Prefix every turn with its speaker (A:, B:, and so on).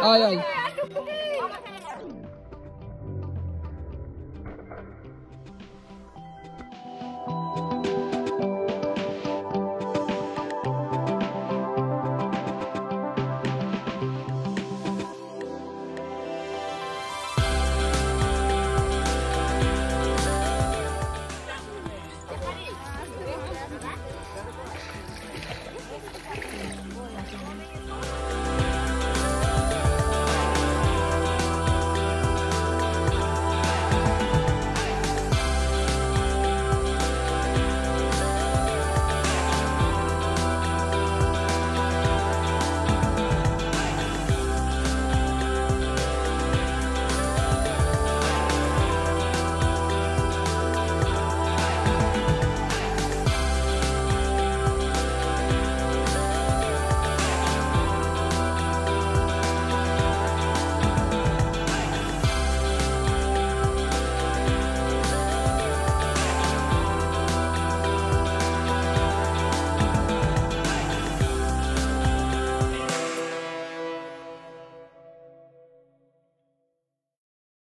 A: Ay, ay.